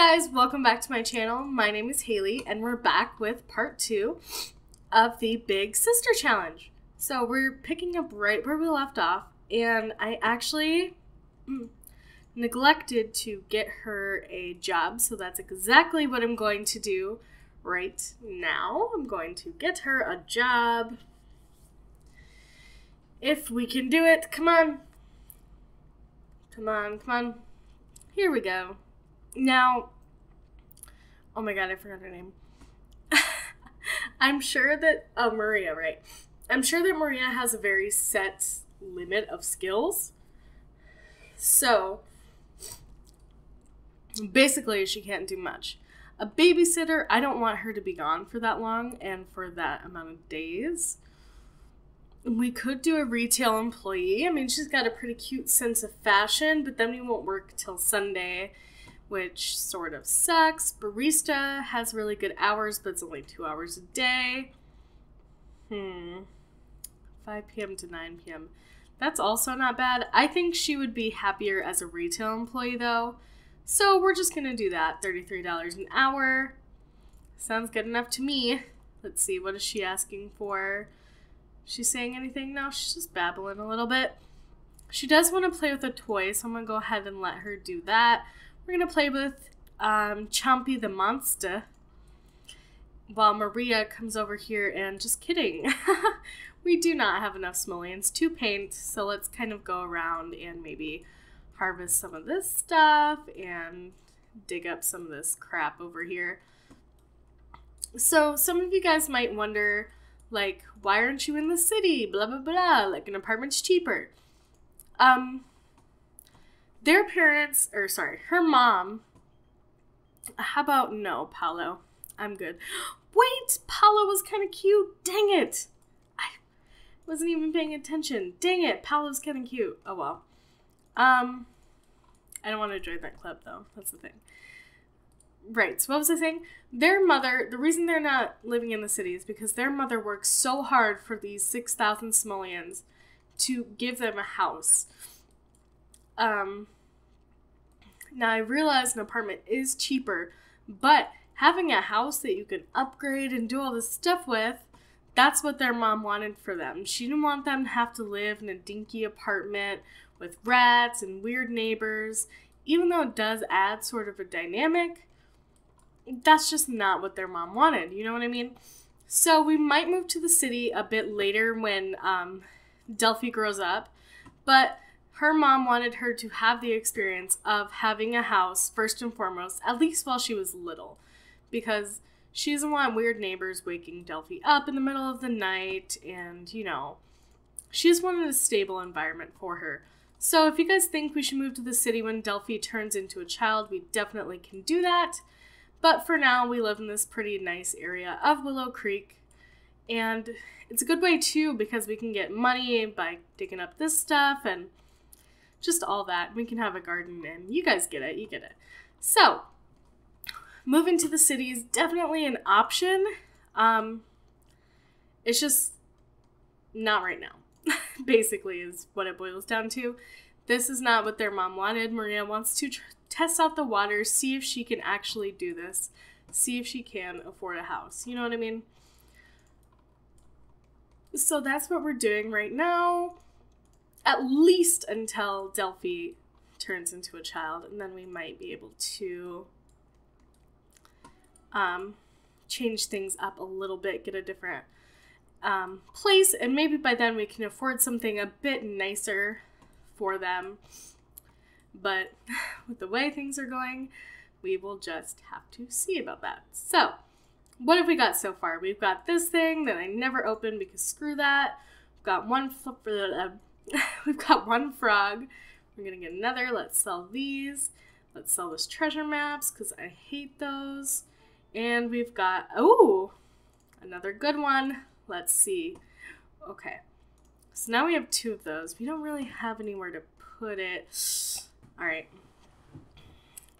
guys, welcome back to my channel. My name is Haley, and we're back with part two of the Big Sister Challenge. So we're picking up right where we left off, and I actually mm, neglected to get her a job, so that's exactly what I'm going to do right now. I'm going to get her a job. If we can do it, come on. Come on, come on. Here we go. Now, oh my god, I forgot her name. I'm sure that, oh, Maria, right. I'm sure that Maria has a very set limit of skills. So, basically, she can't do much. A babysitter, I don't want her to be gone for that long and for that amount of days. We could do a retail employee. I mean, she's got a pretty cute sense of fashion, but then we won't work till Sunday which sort of sucks. Barista has really good hours, but it's only two hours a day. Hmm. 5 p.m. to 9 p.m. That's also not bad. I think she would be happier as a retail employee, though. So we're just going to do that. $33 an hour. Sounds good enough to me. Let's see, what is she asking for? She's saying anything? No, she's just babbling a little bit. She does want to play with a toy, so I'm going to go ahead and let her do that. We're going to play with um, Chompy the Monster while Maria comes over here and just kidding. we do not have enough simoleons to paint, so let's kind of go around and maybe harvest some of this stuff and dig up some of this crap over here. So some of you guys might wonder, like, why aren't you in the city? Blah blah blah. Like an apartment's cheaper. Um, their parents, or sorry, her mom. How about no, Paolo? I'm good. Wait, Paolo was kind of cute. Dang it. I wasn't even paying attention. Dang it, Paolo's kind of cute. Oh well. Um, I don't want to join that club though. That's the thing. Right. So what was I saying? Their mother. The reason they're not living in the city is because their mother works so hard for these six thousand simoleons to give them a house. Um, now I realize an apartment is cheaper, but having a house that you can upgrade and do all this stuff with, that's what their mom wanted for them. She didn't want them to have to live in a dinky apartment with rats and weird neighbors. Even though it does add sort of a dynamic, that's just not what their mom wanted. You know what I mean? So we might move to the city a bit later when um, Delphi grows up, but her mom wanted her to have the experience of having a house first and foremost, at least while she was little, because she doesn't want weird neighbors waking Delphi up in the middle of the night, and you know, she just wanted a stable environment for her. So if you guys think we should move to the city when Delphi turns into a child, we definitely can do that. But for now, we live in this pretty nice area of Willow Creek. And it's a good way too because we can get money by digging up this stuff and just all that. We can have a garden, and you guys get it. You get it. So, moving to the city is definitely an option. Um, it's just not right now. Basically, is what it boils down to. This is not what their mom wanted. Maria wants to tr- test out the waters, see if she can actually do this, see if she can afford a house. You know what I mean? So that's what we're doing right now at least until Delphi turns into a child, and then we might be able to um, change things up a little bit, get a different um, place, and maybe by then we can afford something a bit nicer for them. But with the way things are going, we will just have to see about that. So, what have we got so far? We've got this thing that I never opened because screw that. We've got one flip, for uh, We've got one frog. We're gonna get another. Let's sell these. Let's sell those treasure maps because I hate those. And we've got, oh, another good one. Let's see. Okay. So now we have two of those. We don't really have anywhere to put it. All right.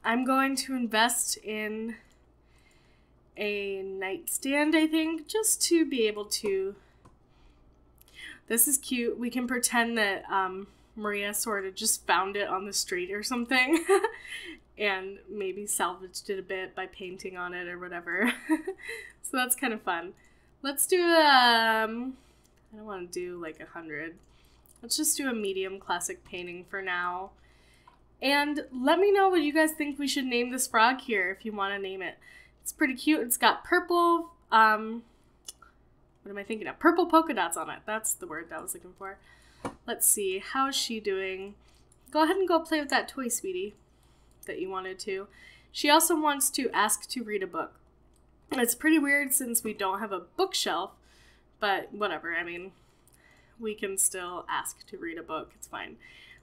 I'm going to invest in a nightstand, I think, just to be able to this is cute. We can pretend that um, Maria sort of just found it on the street or something. and maybe salvaged it a bit by painting on it or whatever. so that's kind of fun. Let's do um I don't want to do like a hundred. Let's just do a medium classic painting for now. And let me know what you guys think we should name this frog here if you want to name it. It's pretty cute. It's got purple, um, what am I thinking of? Purple polka dots on it. That's the word that I was looking for. Let's see. How is she doing? Go ahead and go play with that toy, sweetie, that you wanted to. She also wants to ask to read a book. It's pretty weird since we don't have a bookshelf, but whatever. I mean, we can still ask to read a book. It's fine.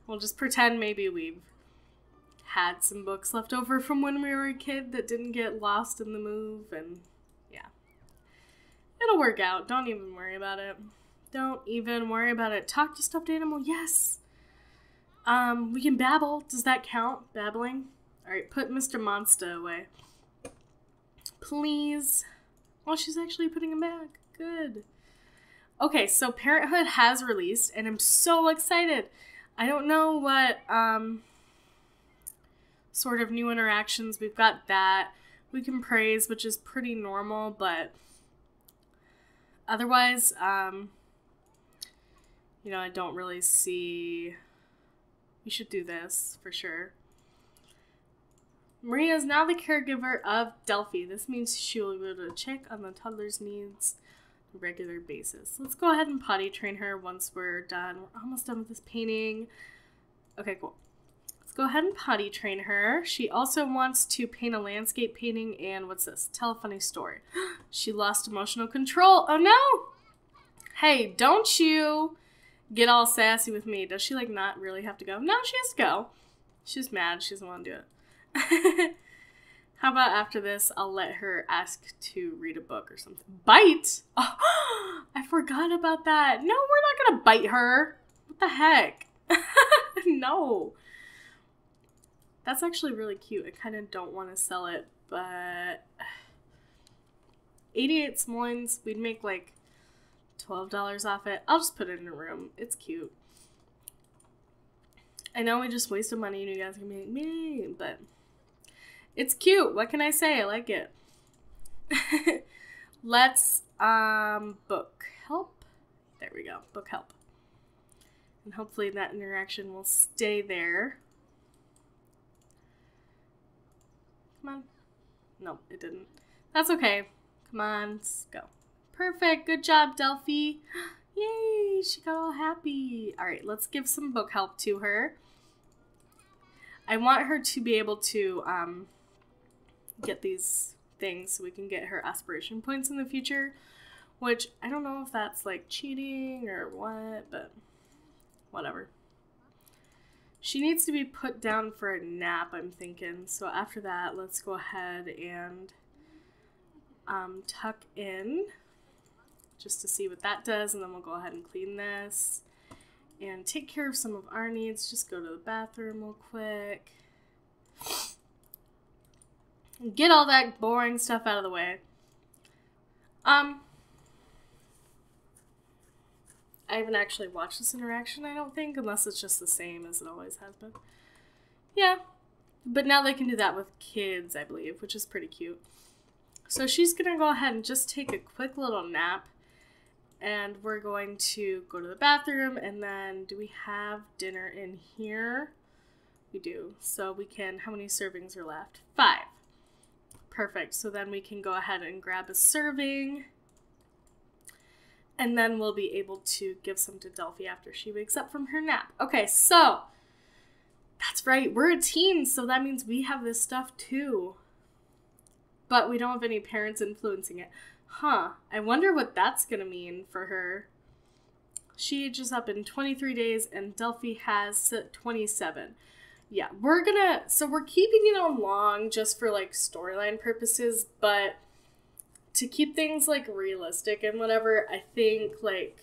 We'll just pretend maybe we've had some books left over from when we were a kid that didn't get lost in the move, and. It'll work out. Don't even worry about it. Don't even worry about it. Talk to stuffed animal. Yes. Um, we can babble. Does that count? Babbling? Alright, put Mr. Monster away. Please. Oh, she's actually putting him back. Good. Okay, so Parenthood has released, and I'm so excited. I don't know what um, sort of new interactions we've got. That we can praise, which is pretty normal, but otherwise, um, you know, I don't really see. We should do this for sure. Maria is now the caregiver of Delphi. This means she will be able to check on the toddler's needs on a regular basis. Let's go ahead and potty train her once we're done. We're almost done with this painting. Okay, cool. Go ahead and potty train her. She also wants to paint a landscape painting and what's this? Tell a funny story. she lost emotional control. Oh no! Hey, don't you get all sassy with me. Does she like not really have to go? No, she has to go. She's mad. She doesn't want to do it. How about after this, I'll let her ask to read a book or something. Bite? Oh, I forgot about that. No, we're not gonna bite her. What the heck? no. That's actually really cute. I kind of don't want to sell it, but 88 simoleons, we'd make like $12 off it. I'll just put it in a room. It's cute. I know we just wasted money and you guys can be like, me, but it's cute. What can I say? I like it. Let's um book help. There we go. Book help. And hopefully that interaction will stay there. Come on. No, it didn't. That's okay. Come on, let's go. Perfect. Good job, Delphi. Yay, she got all happy. All right, let's give some book help to her. I want her to be able to um, get these things so we can get her aspiration points in the future. Which I don't know if that's like cheating or what, but whatever. She needs to be put down for a nap, I'm thinking. So after that, let's go ahead and um, tuck in just to see what that does, and then we'll go ahead and clean this and take care of some of our needs. Just go to the bathroom real quick get all that boring stuff out of the way. Um, I haven't actually watched this interaction, I don't think, unless it's just the same as it always has been. Yeah, but now they can do that with kids, I believe, which is pretty cute. So she's gonna go ahead and just take a quick little nap, and we're going to go to the bathroom, and then do we have dinner in here? We do. So we can, how many servings are left? Five. Perfect. So then we can go ahead and grab a serving. And then we'll be able to give some to Delphi after she wakes up from her nap. Okay, so that's right. We're a team, so that means we have this stuff too. But we don't have any parents influencing it. Huh. I wonder what that's to mean for her. She ages up in 23 days and Delphi has 27 yeah, we're gonna so we're keeping it on long just for like storyline purposes, but to keep things like realistic and whatever, I think like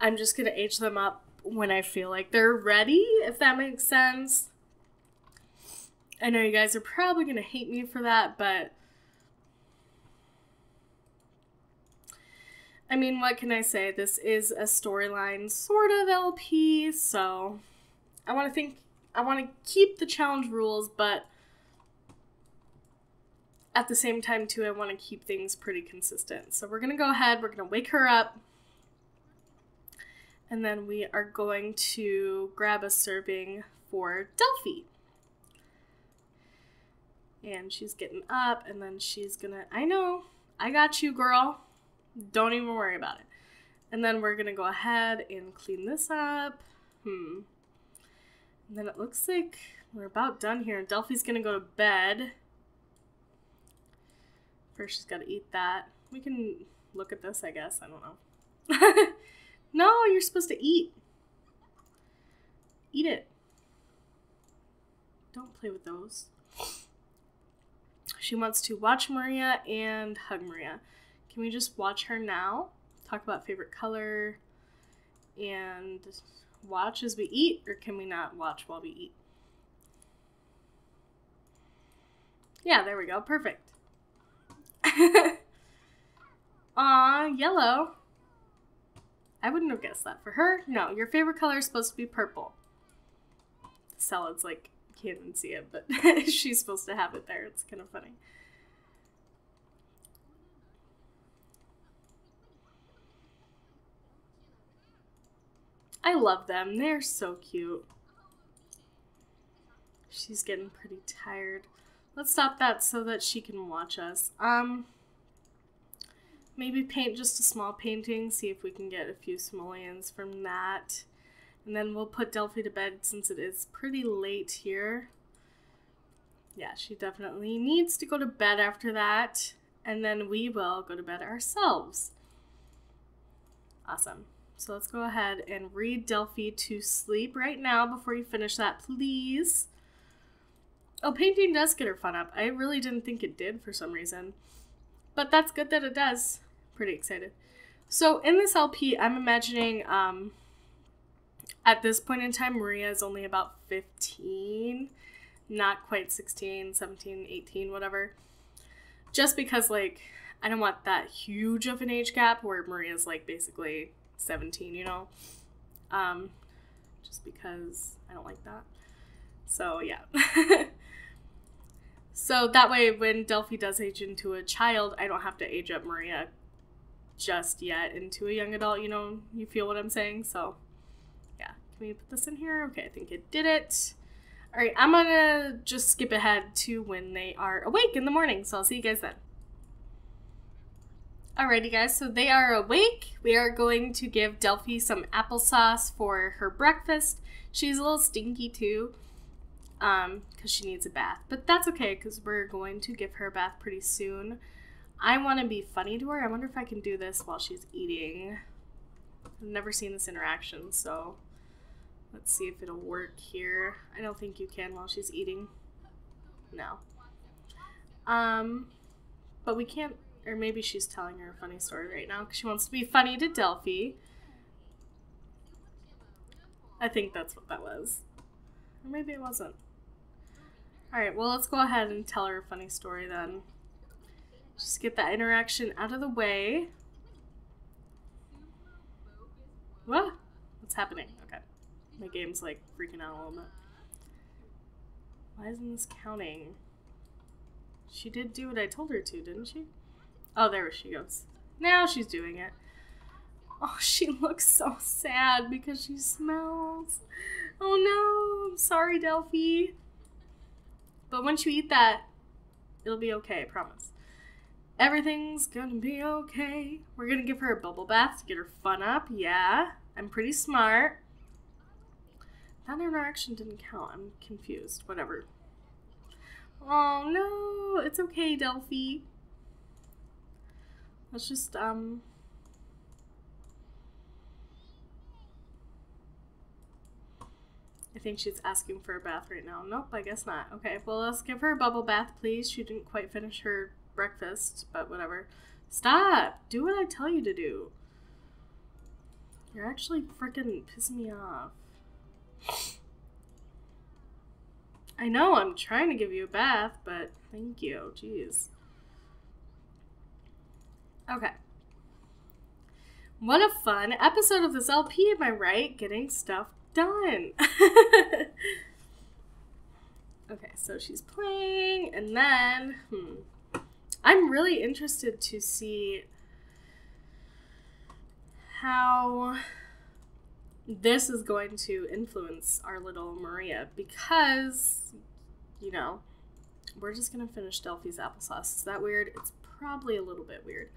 I'm just gonna age them up when I feel like they're ready, if that makes sense. I know you guys are probably gonna hate me for that, but I mean, what can I say? This is a storyline sort of LP, so I want to think I want to keep the challenge rules, but at the same time too, I want to keep things pretty consistent. So we're gonna go ahead. We're gonna wake her up, and then we are going to grab a serving for Delphi. And she's getting up, and then she's gonna. I know, I got you, girl. Don't even worry about it. And then we're gonna go ahead and clean this up. Hmm. And then it looks like we're about done here. Delphi's gonna go to bed. First, she's gotta eat that. We can look at this, I guess. I don't know. no, you're supposed to eat. Eat it. Don't play with those. She wants to watch Maria and hug Maria. Can we just watch her now? Talk about favorite color and watch as we eat, or can we not watch while we eat? Yeah, there we go. Perfect. Aw, yellow. I wouldn't have guessed that. For her, no. Your favorite color is supposed to be purple. Salad's like, can't even see it, but she's supposed to have it there. It's kind of funny. I love them. They're so cute. She's getting pretty tired. Let's stop that so that she can watch us. Um, maybe paint just a small painting, see if we can get a few simoleons from that. And then we'll put Delphi to bed since it is pretty late here. Yeah, she definitely needs to go to bed after that. And then we will go to bed ourselves. Awesome. So let's go ahead and read Delphi to sleep right now before you finish that, please. Oh, painting does get her fun up. I really didn't think it did for some reason. But that's good that it does. Pretty excited. So in this LP, I'm imagining um, at this point in time, Maria is only about 15, not quite 16, 17, 18, whatever. Just because, like, I don't want that huge of an age gap where Maria's, like, basically 17, you know? Um, just because I don't like that. So, yeah. so that way, when Delphi does age into a child, I don't have to age up Maria just yet into a young adult, you know? You feel what I'm saying? So, yeah. Can we put this in here? Okay, I think it did it. All right, I'm gonna just skip ahead to when they are awake in the morning. So I'll see you guys then. Alrighty, guys, so they are awake. We are going to give Delphi some applesauce for her breakfast. She's a little stinky too, um, because she needs a bath. But that's okay, because we're going to give her a bath pretty soon. I want to be funny to her. I wonder if I can do this while she's eating. I've never seen this interaction, so let's see if it'll work here. I don't think you can while she's eating. No. Um, but we can't or maybe she's telling her a funny story right now because she wants to be funny to Delphi. I think that's what that was. Or maybe it wasn't. Alright, well, let's go ahead and tell her a funny story then. Just get that interaction out of the way. What? What's happening? Okay. My game's like freaking out a little bit. Why isn't this counting? She did do what I told her to, didn't she? Oh, there she goes. Now she's doing it. Oh, she looks so sad because she smells. Oh no, I'm sorry, Delphi. But once you eat that, it'll be okay, I promise. Everything's gonna be okay. We're gonna give her a bubble bath to get her fun up. Yeah, I'm pretty smart. That interaction didn't count. I'm confused. Whatever. Oh no, it's okay, Delphi. Let's just, um... I think she's asking for a bath right now. Nope, I guess not. Okay, well, let's give her a bubble bath, please. She didn't quite finish her breakfast, but whatever. Stop! Do what I tell you to do. You're actually freaking pissing me off. I know, I'm trying to give you a bath, but thank you. Jeez. Okay. What a fun episode of this LP, am I right? Getting stuff done. Okay, so she's playing, and then, hmm. I'm really interested to see how this is going to influence our little Maria because, you know, we're just gonna finish Delphi's applesauce. Is that weird? It's probably a little bit weird.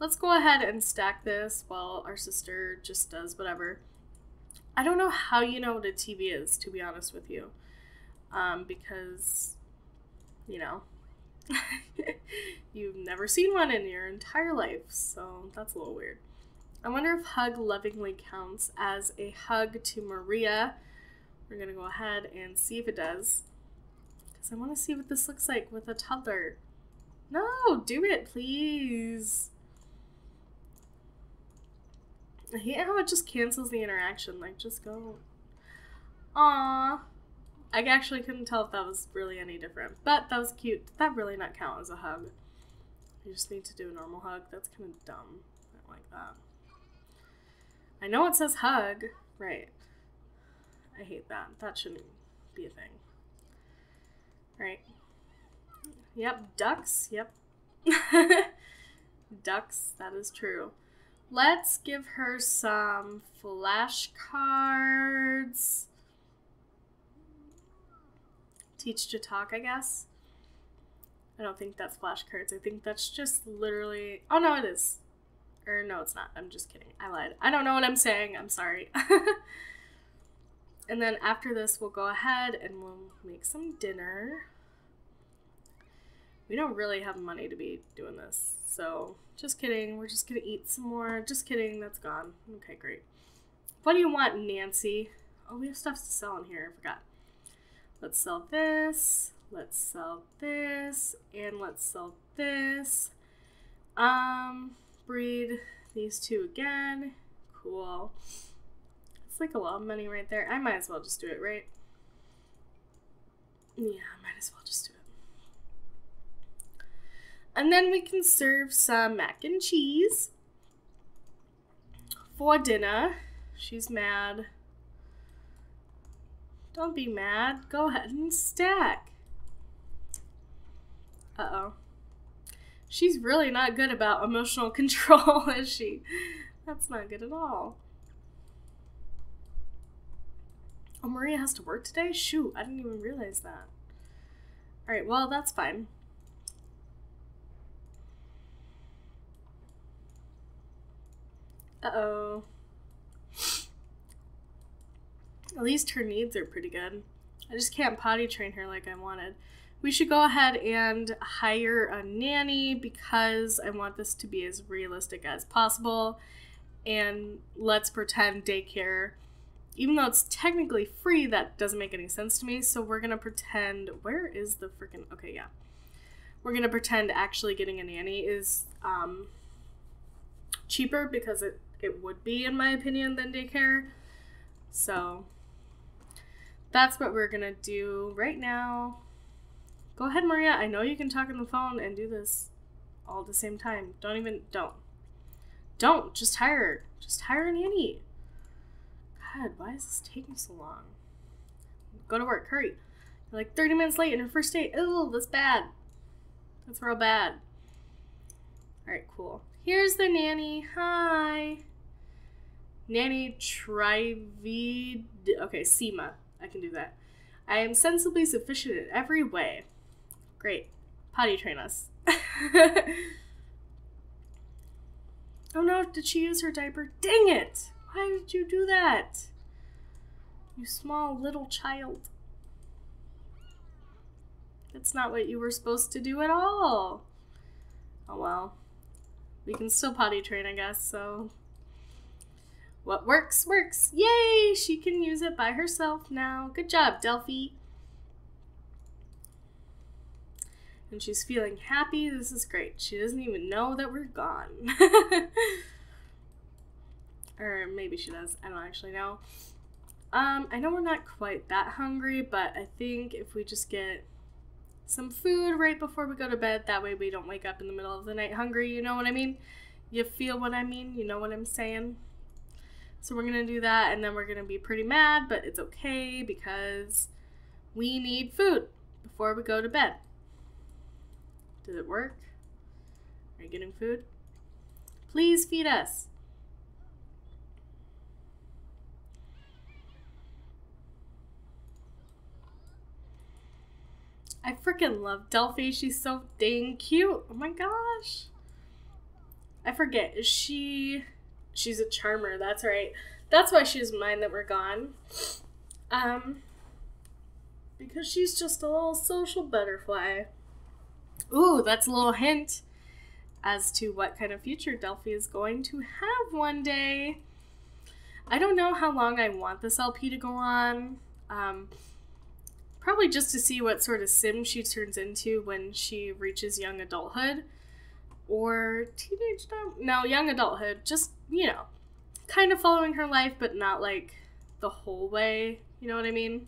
Let's go ahead and stack this while our sister just does whatever. I don't know how you know what a TV is, to be honest with you. Um, because, you know, you've never seen one in your entire life, so that's a little weird. I wonder if hug lovingly counts as a hug to Maria. We're gonna go ahead and see if it does. Because I want to see what this looks like with a toddler. No, do it, please. I hate how oh, it just cancels the interaction. Like, just go. Aww. I actually couldn't tell if that was really any different. But that was cute. Did that really not count as a hug? You just need to do a normal hug. That's kind of dumb. I don't like that. I know it says hug. Right. I hate that. That shouldn't be a thing. Right. Yep, ducks. Yep. ducks, that is true. Let's give her some flashcards. Teach to talk, I guess. I don't think that's flashcards. I think that's just literally. Oh, no, it is. Or no, it's not. I'm just kidding. I lied. I don't know what I'm saying. I'm sorry. and then after this, we'll go ahead and we'll make some dinner. We don't really have money to be doing this. So, just kidding. We're just going to eat some more. Just kidding. That's gone. Okay, great. What do you want, Nancy? Oh, we have stuff to sell in here. I forgot. Let's sell this. Let's sell this. And let's sell this. Um, breed these two again. Cool. It's like a lot of money right there. I might as well just do it, right? Yeah, I might as well just do it. And then we can serve some mac and cheese for dinner. She's mad. Don't be mad. Go ahead and stack. Uh oh. She's really not good about emotional control, is she? That's not good at all. Oh, Maria has to work today? Shoot, I didn't even realize that. Alright, well, that's fine. Uh-oh. At least her needs are pretty good. I just can't potty train her like I wanted we should go ahead and hire a nanny because I want this to be as realistic as possible. And let's pretend daycare, even though it's technically free, that doesn't make any sense to me. So we're gonna pretend. Where is the freaking? Okay, yeah. We're gonna pretend actually getting a nanny is um, cheaper because it it would be, in my opinion, than daycare. So that's what we're gonna do right now. Go ahead, Maria. I know you can talk on the phone and do this all at the same time. Don't even, don't. Don't. Just hire. Just hire a nanny. God, why is this taking so long? Go to work. Hurry. You're like 30 minutes late in your first day. Oh, that's bad. That's real bad. Alright, cool. Here's the nanny. Hi. Nanny Trivid. Okay, SEMA. I can do that. I am sensibly sufficient in every way. Great. Potty train us. oh no, did she use her diaper? Dang it! Why did you do that? You small little child. That's not what you were supposed to do at all. Oh well. We can still potty train, I guess, so. What works, works. Yay! She can use it by herself now. Good job, Delphi. and she's feeling happy. This is great. She doesn't even know that we're gone. or maybe she does. I don't actually know. Um, I know we're not quite that hungry, but I think if we just get some food right before we go to bed, that way we don't wake up in the middle of the night hungry, you know what I mean? You feel what I mean? You know what I'm saying? So we're gonna do that, and then we're gonna be pretty mad, but it's okay because we need food. before we go to bed. Did it work? Are you getting food? Please feed us. I freaking love Delphi. She's so dang cute. Oh my gosh. I forget. Is she. She's a charmer. That's right. That's why she's mine that we're gone. Um. Because she's just a little social butterfly. Ooh, that's a little hint as to what kind of future Delphi is going to have one day. I don't know how long I want this LP to go on. Um, probably just to see what sort of sim she turns into when she reaches young adulthood or teenage no young adulthood just you know kind of following her life but not like the whole way you know what i mean?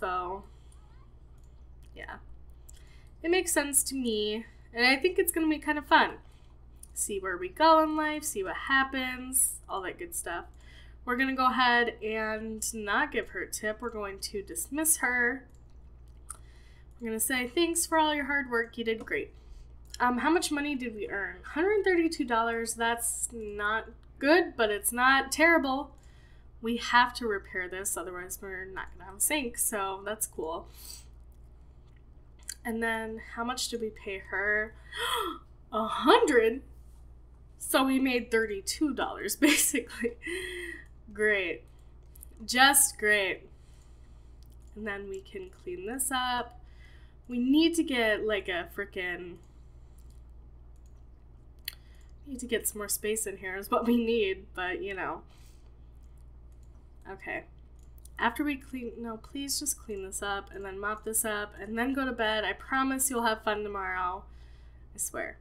So yeah. It makes sense to me and i think it's going to be kind of fun. See where we go in life see what happens all that good stuff we're going to go ahead and not give her a tip we're going to dismiss her we're going to say thanks for all your hard work you did great um, how much money did we earn? $132. That's not good, but it's not terrible. We have to repair this, otherwise we're not gonna have a sink, so that's cool. And then how much did we pay her? A hundred. So we made $32 basically. Great. Just great. And then we can clean this up. We need to get like a freaking need to get some more space in here is what we need, but you know. Okay. After we clean, no, please just clean this up and then mop this up and then go to bed. I promise you'll have fun tomorrow. I swear.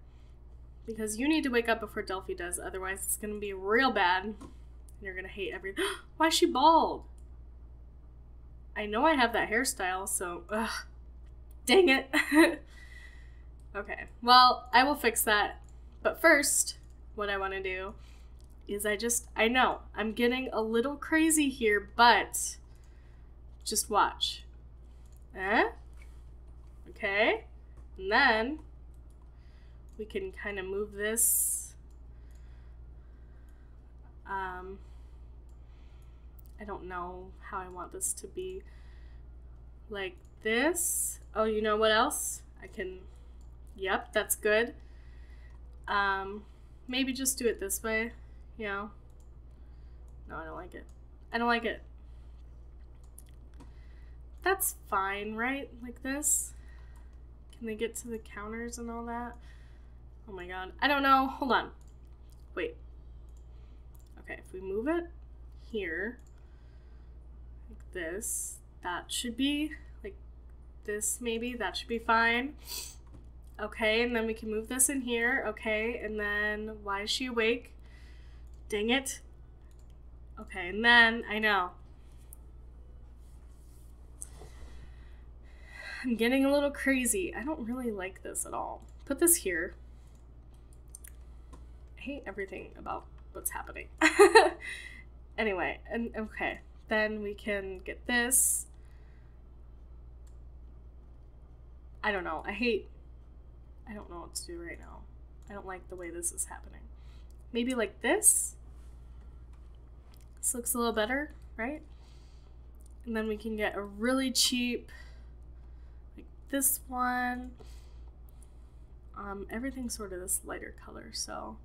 Because you need to wake up before Delphi does, otherwise it's gonna be real bad. You're gonna hate everything. Why is she bald? I know I have that hairstyle, so ugh. Dang it. okay. Well, I will fix that but first, what I want to do is I just, I know I'm getting a little crazy here, but just watch. Eh? Okay. And then we can kind of move this. Um, I don't know how I want this to be. Like this. Oh, you know what else? I can, yep, that's good. Um, maybe just do it this way, you know? No, I don't like it. I don't like it. That's fine, right? Like this? Can they get to the counters and all that? Oh my god. I don't know. Hold on. Wait. Okay, if we move it here, like this, that should be, like this maybe, that should be fine. Okay, and then we can move this in here. Okay, and then why is she awake? Dang it. Okay, and then I know. I'm getting a little crazy. I don't really like this at all. Put this here. I hate everything about what's happening. anyway, and okay, then we can get this. I don't know. I hate I don't know what to do right now. I don't like the way this is happening. Maybe like this? This looks a little better, right? And then we can get a really cheap, like this one. Um, everything's sort of this lighter color, so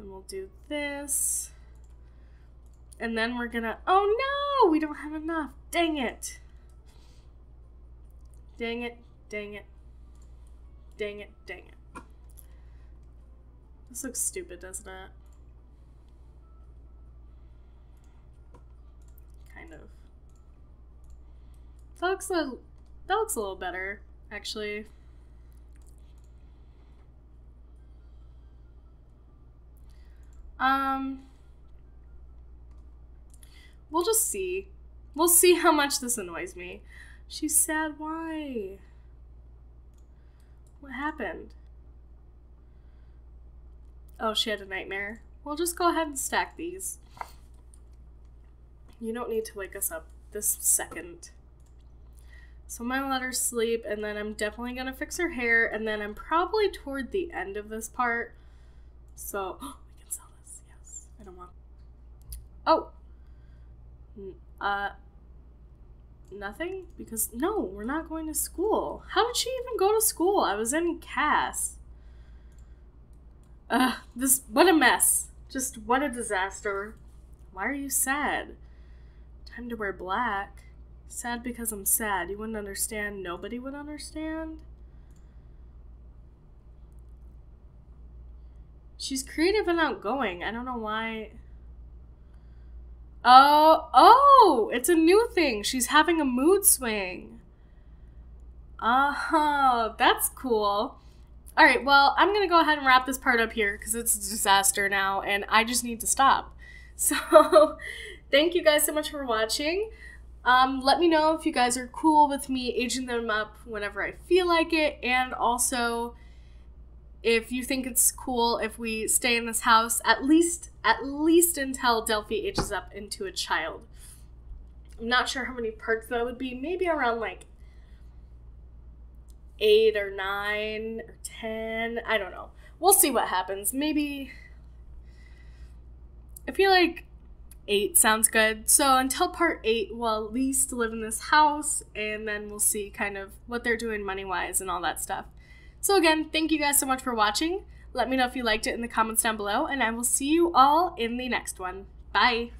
then we'll do this. And then we're gonna, oh no, we don't have enough. Dang it. Dang it, dang it, Dang it, dang it. This looks stupid, doesn't it? Kind of. That looks a, that looks a little better, actually. Um, we'll just see. We'll see how much this annoys me. She's sad. Why? What happened? Oh, she had a nightmare. We'll just go ahead and stack these. You don't need to wake us up this second. So I'm gonna let her sleep, and then I'm definitely gonna fix her hair, and then I'm probably toward the end of this part. So we can sell this. Yes, I don't want. Oh. Uh. Nothing because no, we're not going to school. How did she even go to school? I was in Cass. Ugh, this what a mess. Just what a disaster. Why are you sad? Time to wear black. Sad because I'm sad. You wouldn't understand. Nobody would understand. She's creative and outgoing. I don't know why. Oh, oh, it's a new thing. She's having a mood swing. Uh huh. That's cool. All right, well, I'm going to go ahead and wrap this part up here because it's a disaster now and I just need to stop. So, thank you guys so much for watching. Um, let me know if you guys are cool with me aging them up whenever I feel like it, and also if you think it's cool if we stay in this house at least at least until Delphi ages up into a child. I'm not sure how many parts that would be. Maybe around like eight or nine or ten. I don't know. We'll see what happens. Maybe I feel like eight sounds good. So until part eight, we'll at least live in this house and then we'll see kind of what they're doing money wise and all that stuff. So again, thank you guys so much for watching. Let me know if you liked it in the comments down below, and I will see you all in the next one. Bye.